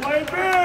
Play big!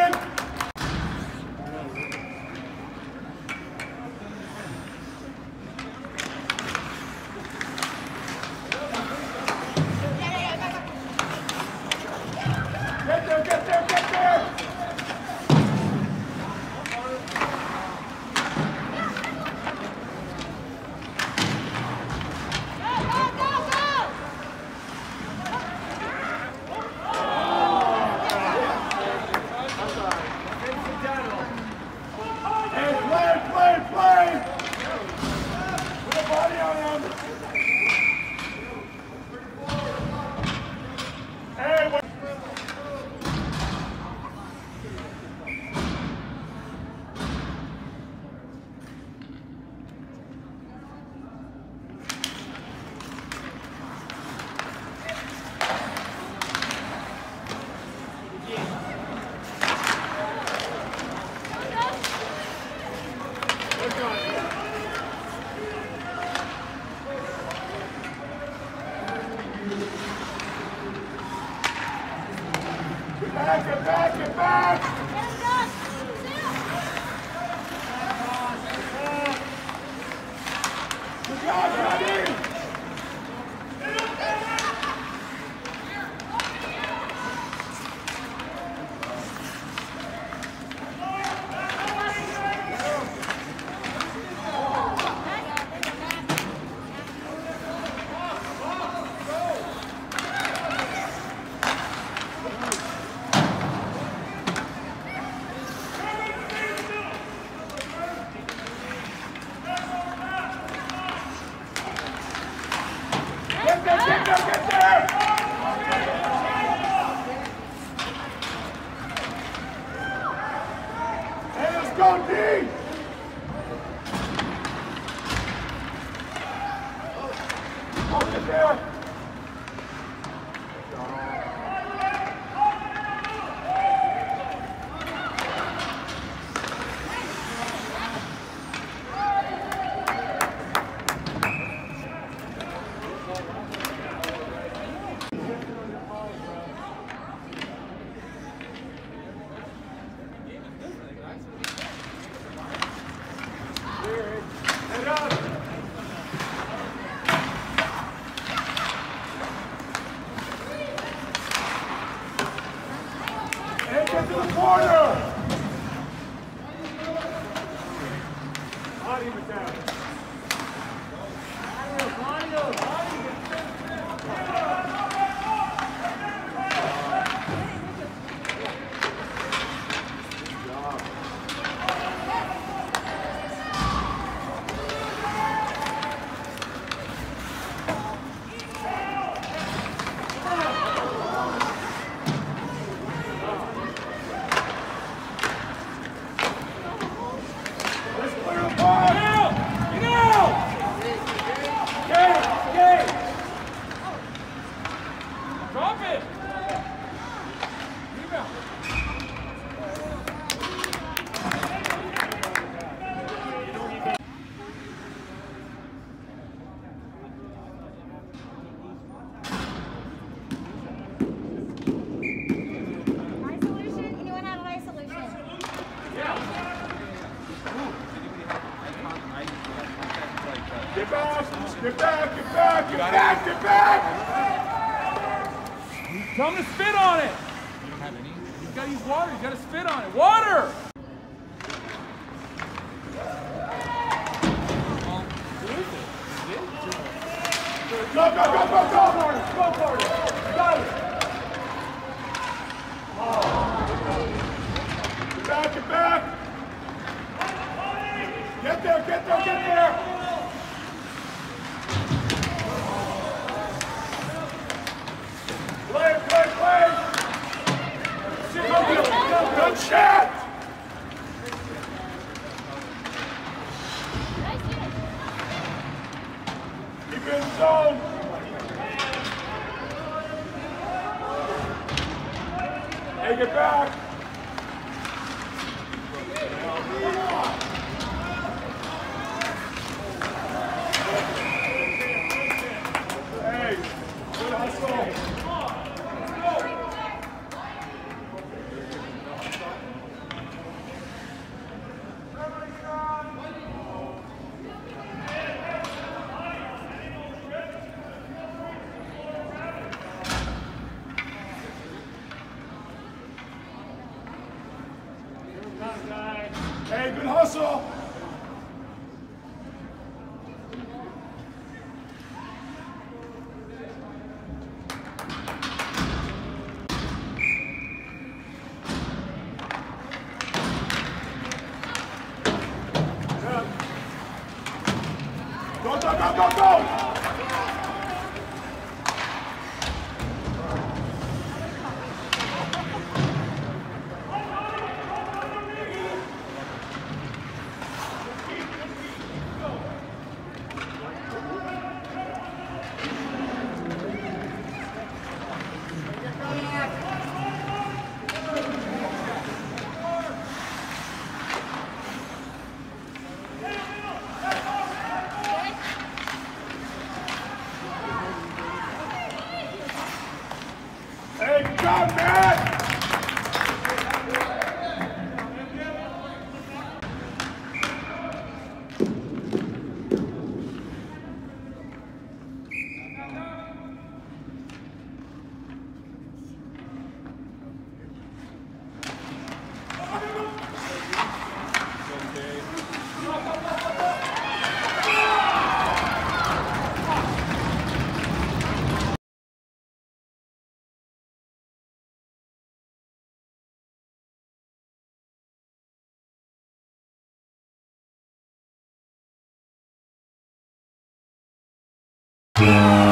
That's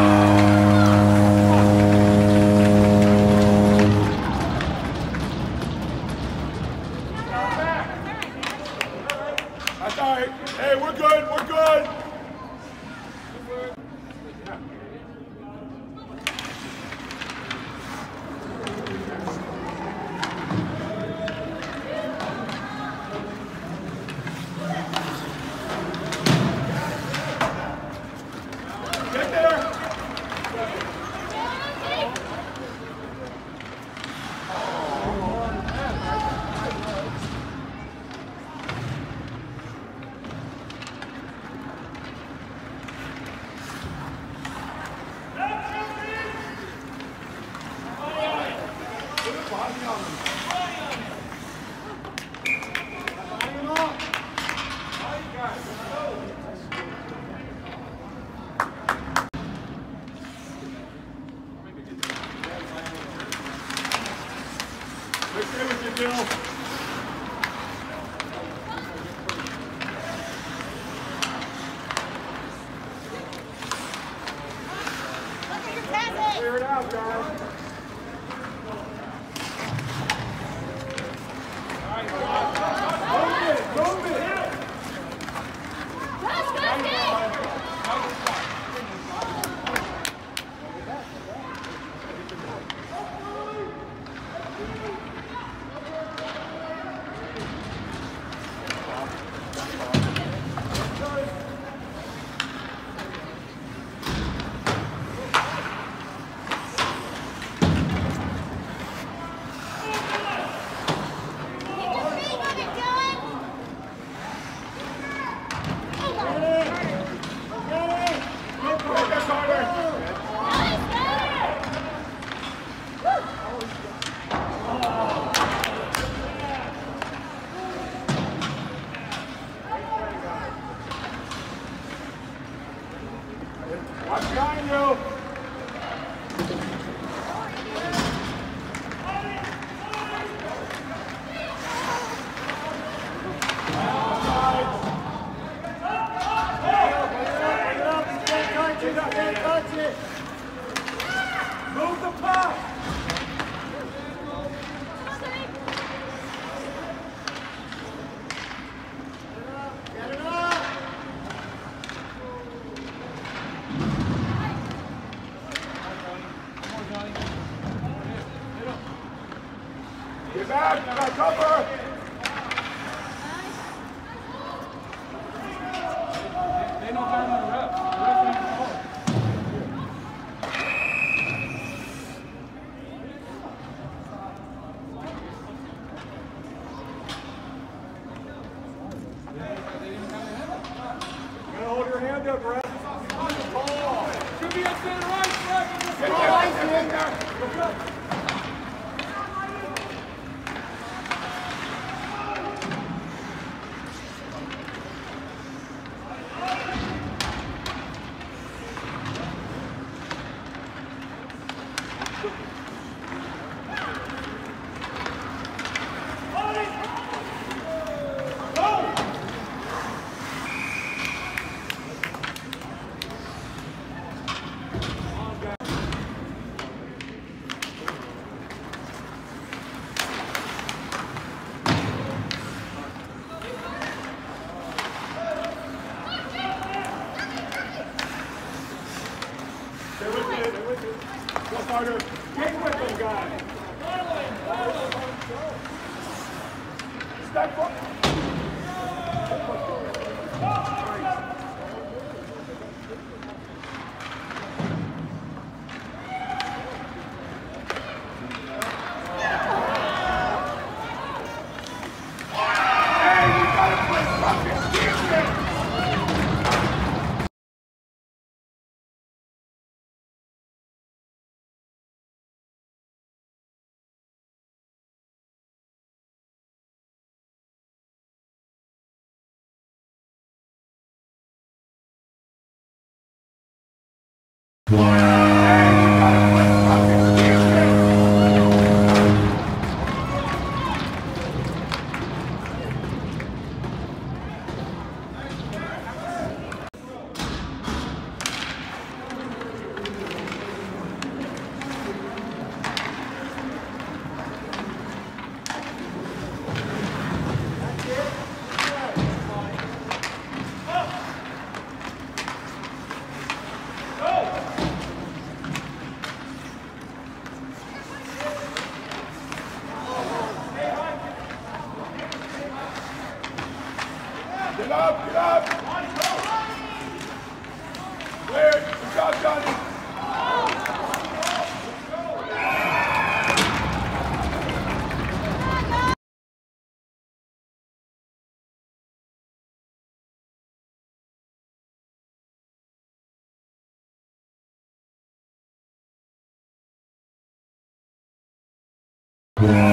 Come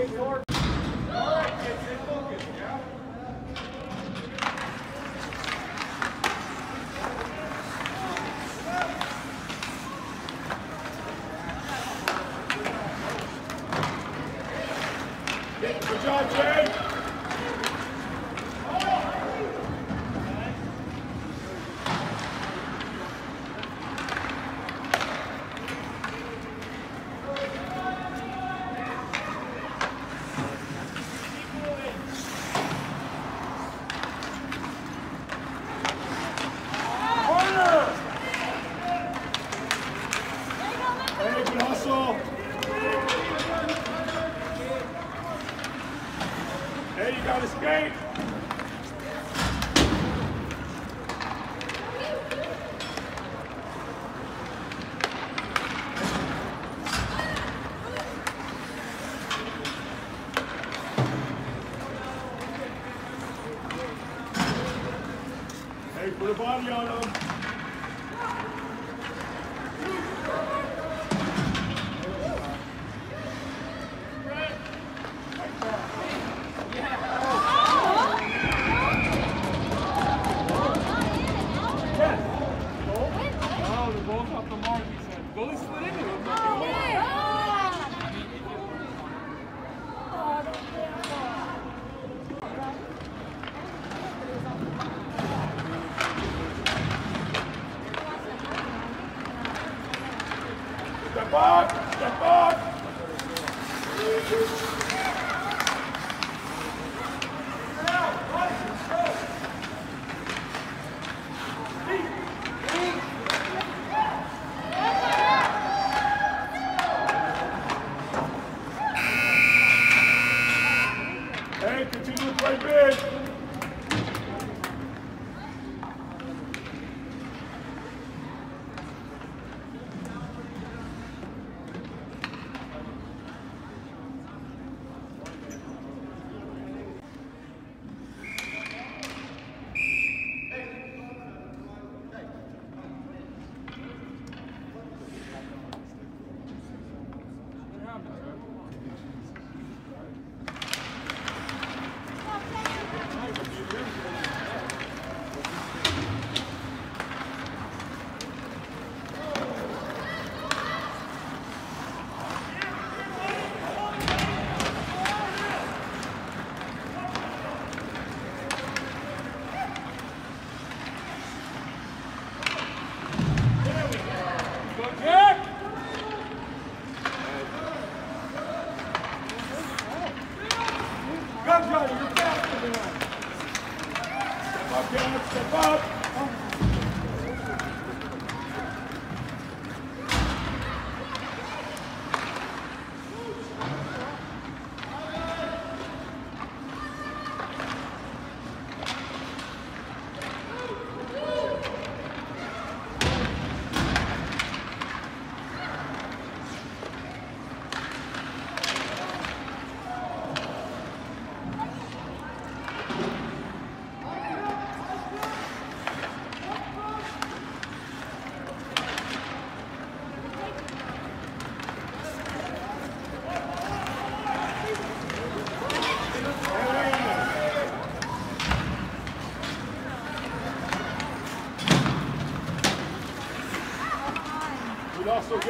ignore love y'all. back! Step back!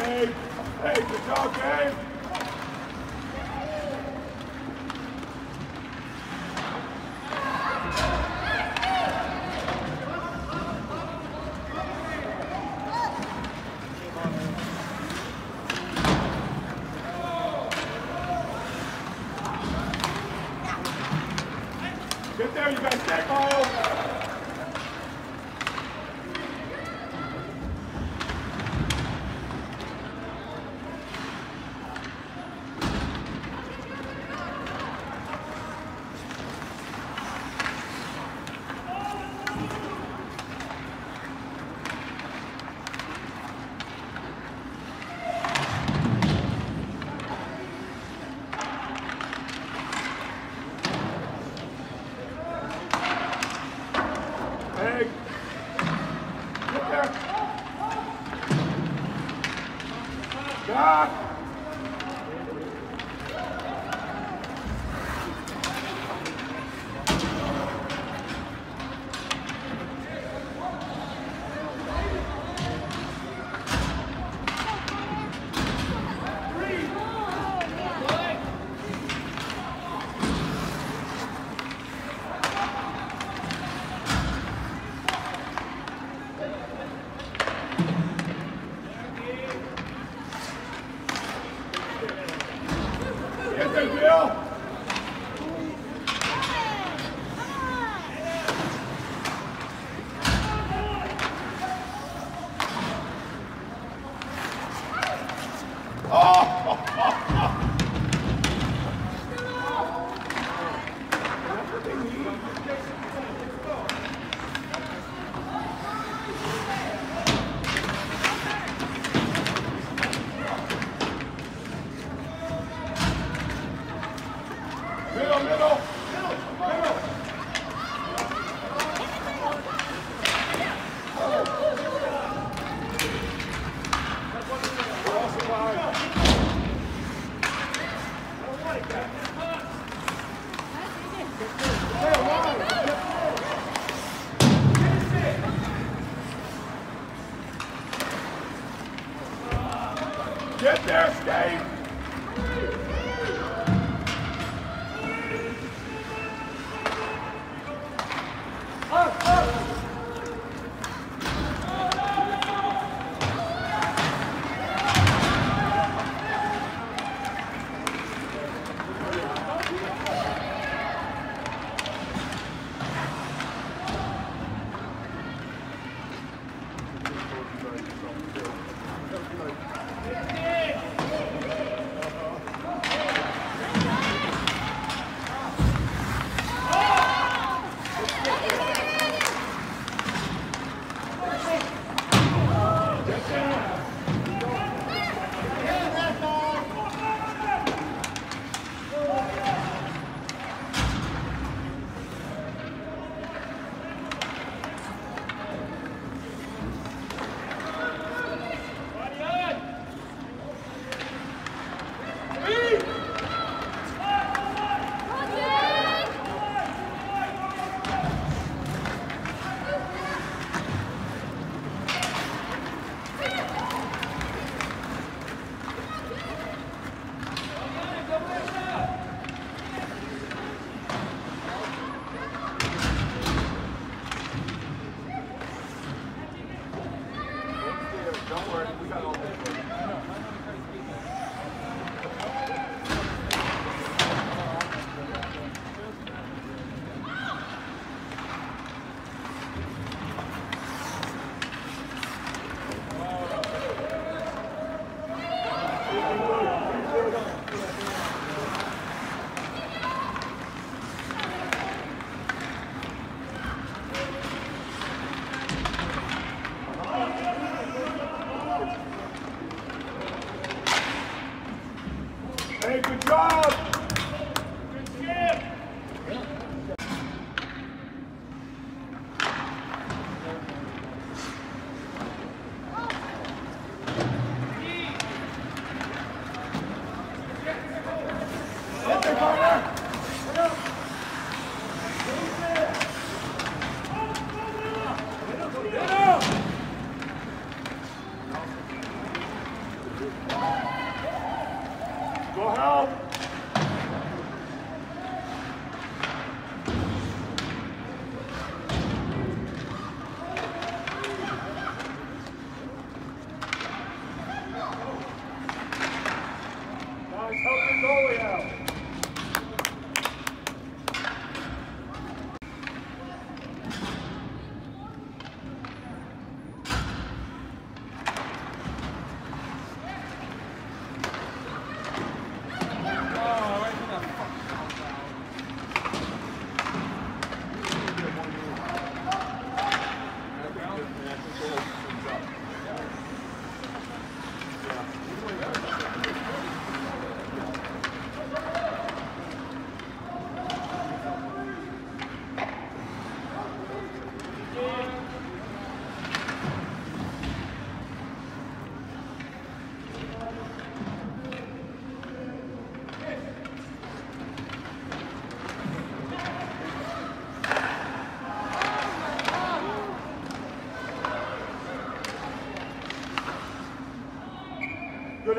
Hey, hey, good job, Gabe.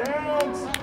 Hands.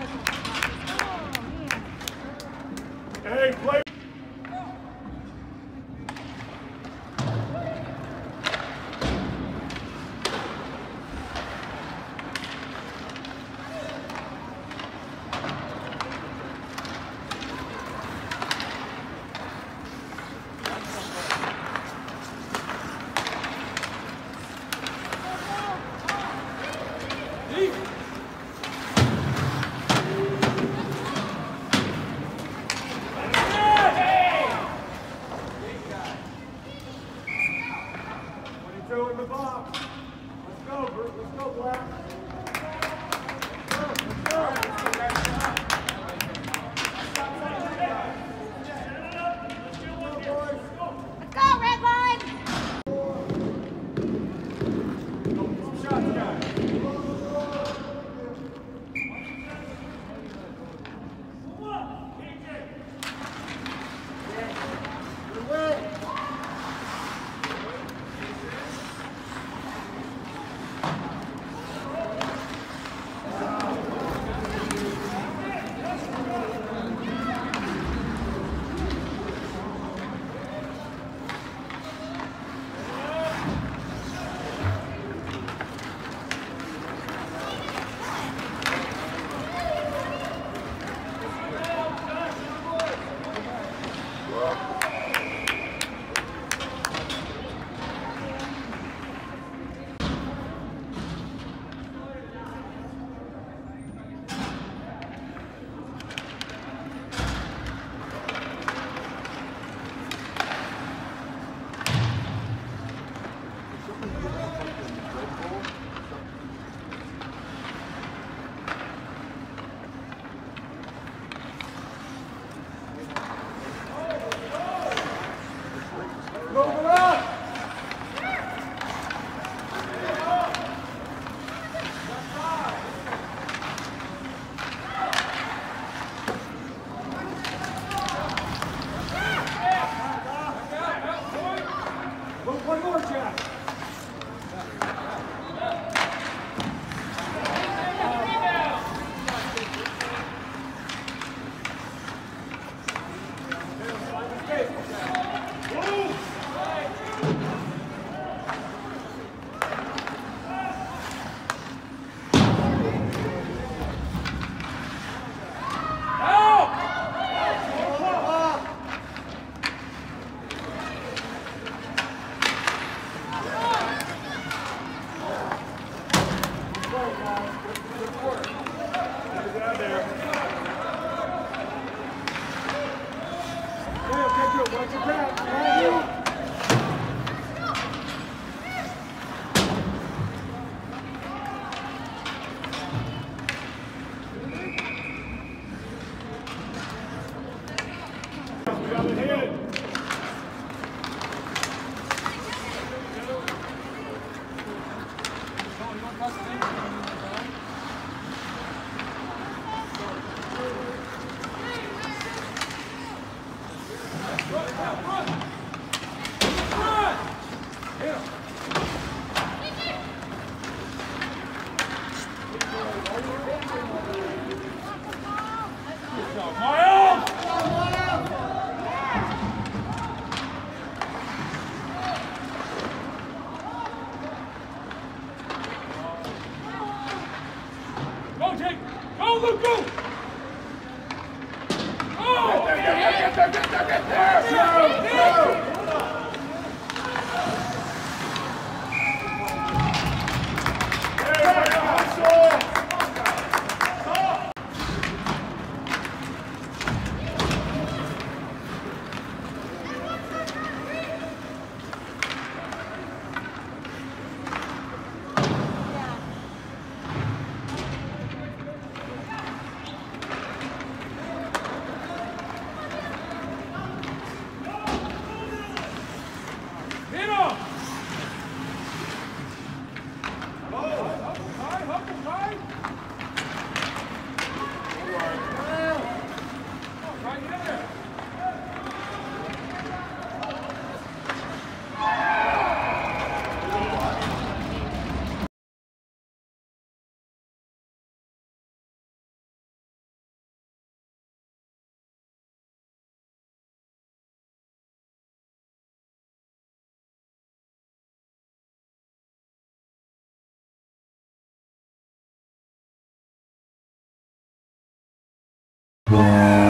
Hey,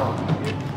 Oh,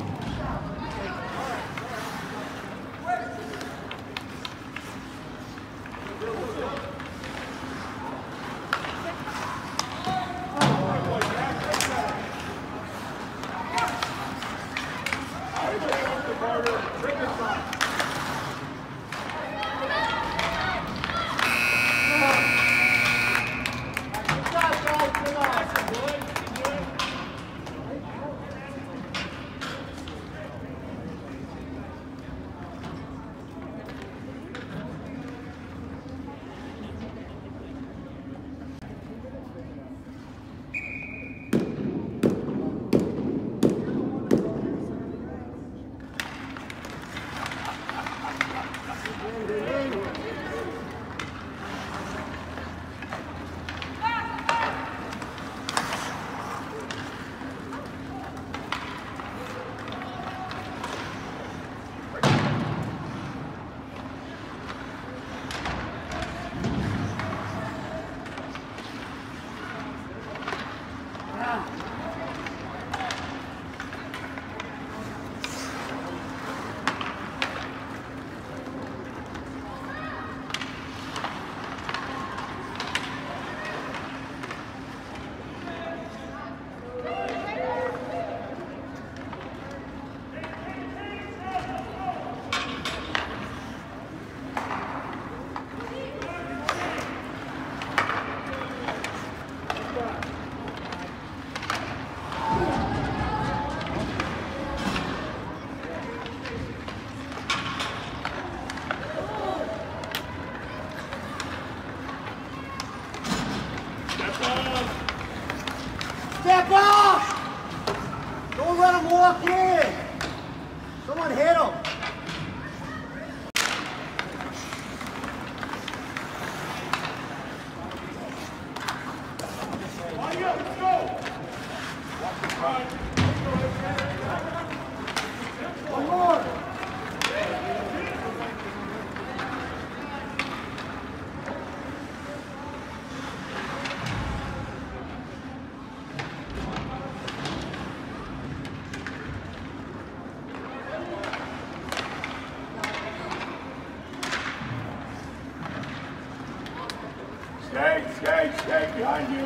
behind you.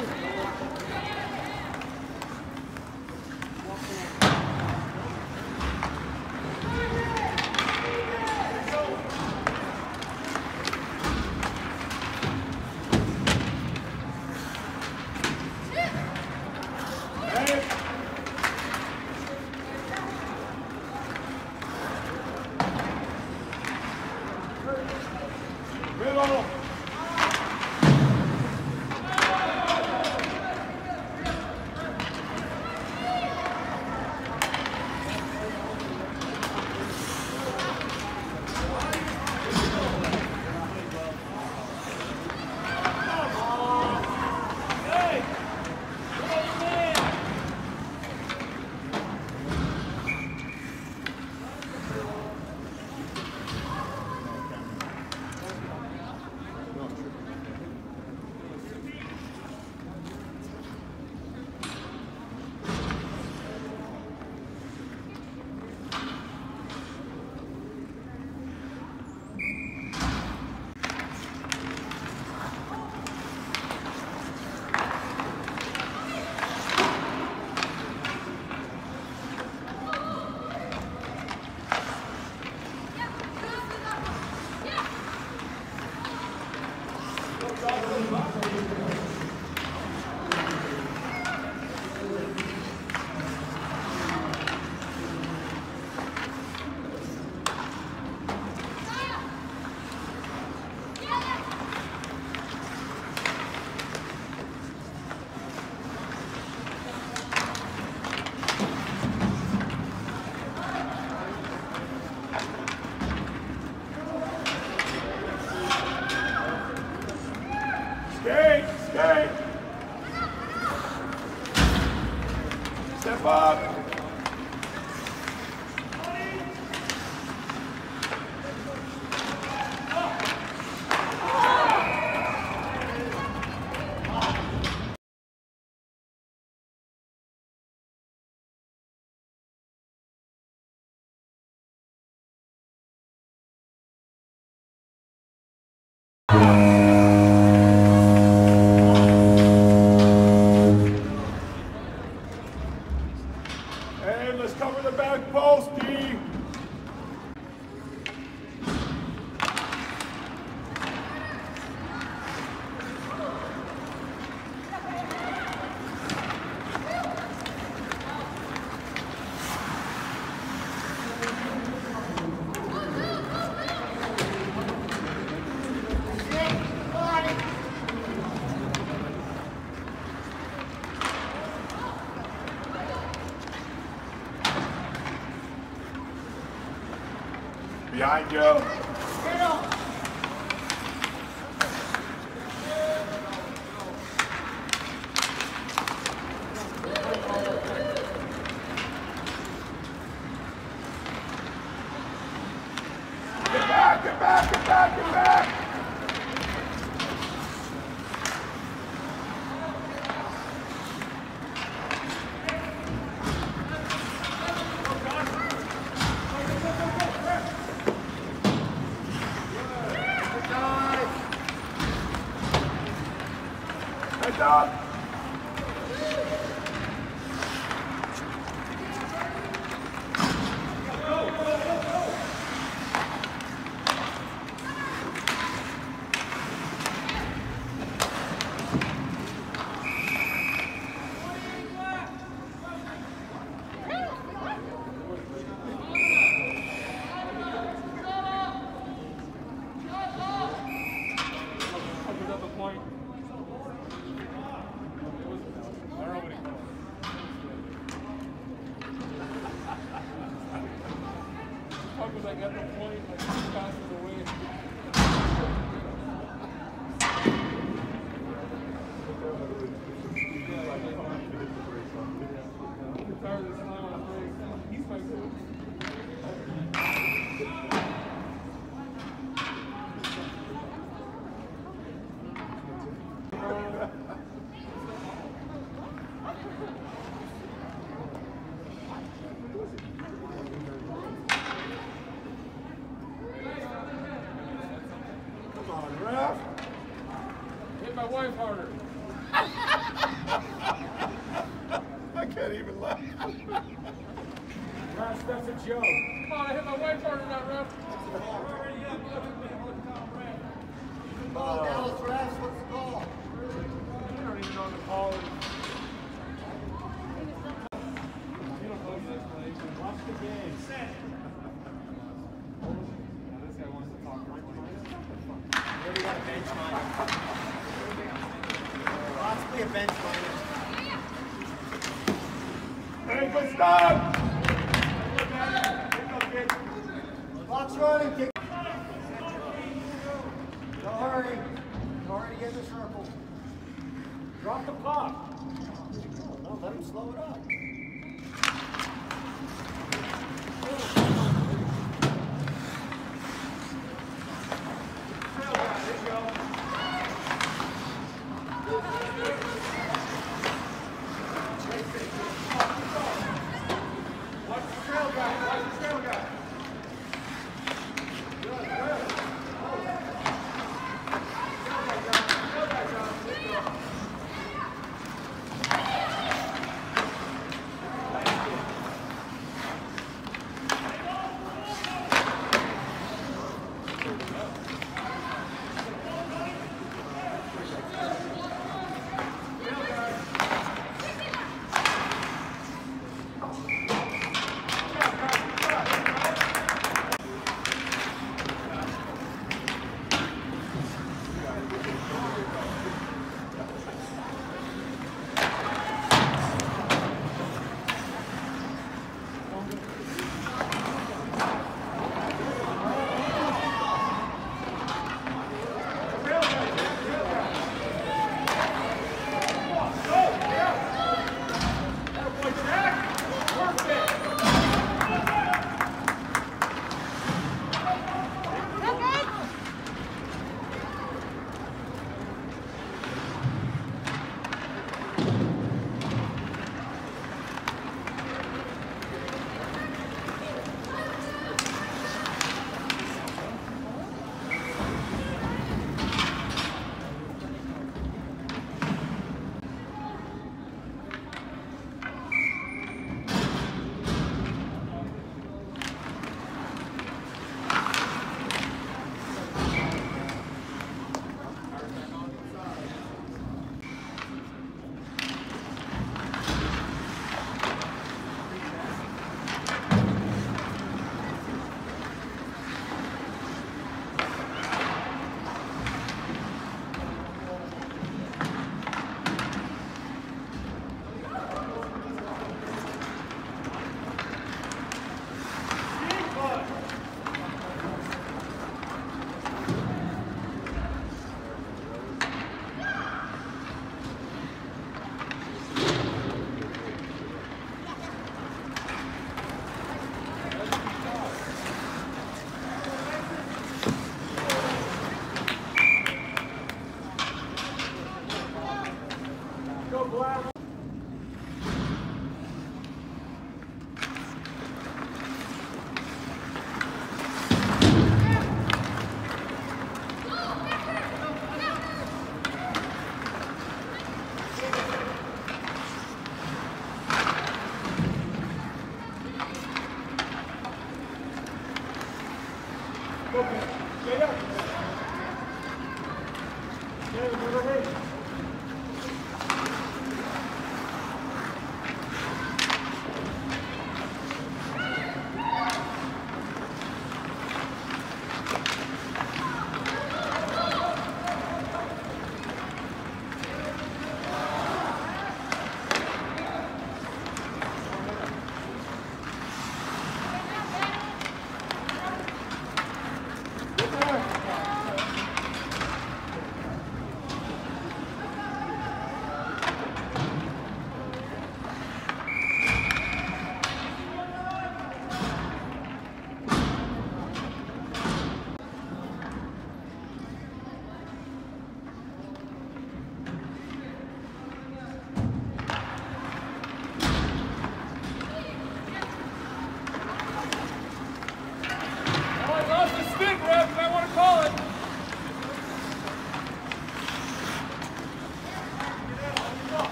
Behind